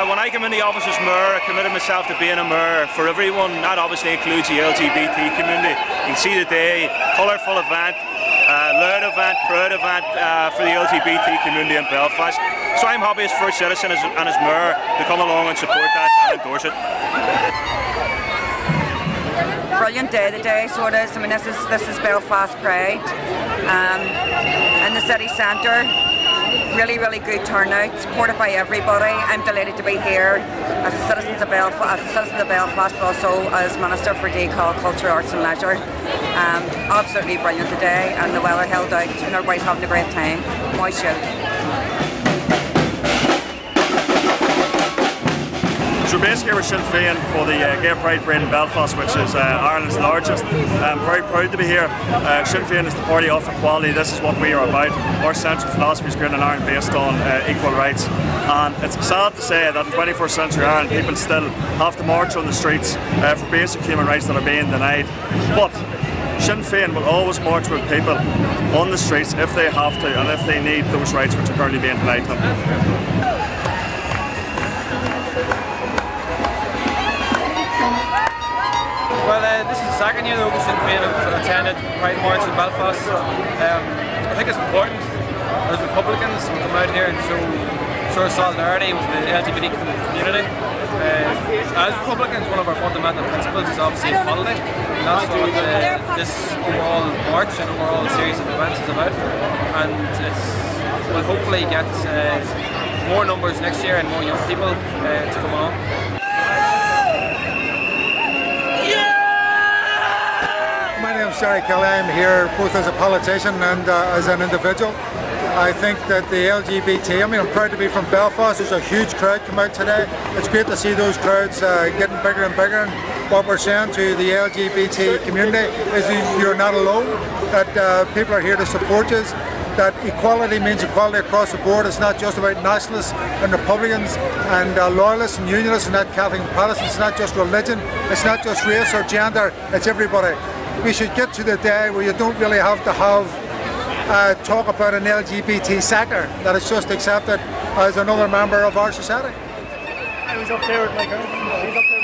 Uh, when I in the office as mayor, I committed myself to being a mayor for everyone. That obviously includes the LGBT community. You can see today, colourful event, uh, loud event, proud event uh, for the LGBT community in Belfast. So I'm happy as first citizen and as mayor to come along and support that and endorse it. Brilliant day today, so it is. I mean, this is this is Belfast Pride um, in the city centre. Really, really good turnout, supported by everybody. I'm delighted to be here as a citizen of Belfast, as a citizen of Belfast, but also as Minister for DCAL, Culture, Arts and Leisure. Um, absolutely brilliant today, and the weather held out, and everybody's having a great time. My show. So basically we're Sinn Féin for the uh, Gay Pride Parade in Belfast, which is uh, Ireland's largest. I'm very proud to be here. Uh, Sinn Féin is the party of equality. This is what we are about. Our central philosophy is Green in Ireland based on uh, equal rights. And it's sad to say that in 21st century Ireland people still have to march on the streets uh, for basic human rights that are being denied. But Sinn Féin will always march with people on the streets if they have to and if they need those rights which are currently being denied to them. Second year that Sinn Féin have attended Pride March in Belfast. Um, I think it's important as Republicans we come out here and show, show solidarity with the LGBT community. Uh, as Republicans, one of our fundamental principles is obviously equality. And that's what uh, this overall march and overall series of events is about. And it's will hopefully get uh, more numbers next year and more young people uh, to come along. I'm here both as a politician and uh, as an individual. I think that the LGBT, I mean, I'm proud to be from Belfast. There's a huge crowd come out today. It's great to see those crowds uh, getting bigger and bigger. And what we're saying to the LGBT community is you're not alone, that uh, people are here to support you that equality means equality across the board. It's not just about nationalists and Republicans and uh, loyalists and unionists and not Catholic and Protestants. It's not just religion. It's not just race or gender. It's everybody we should get to the day where you don't really have to have uh, talk about an LGBT sector, that is just accepted as another member of our society. I was up there with my girlfriend.